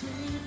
dream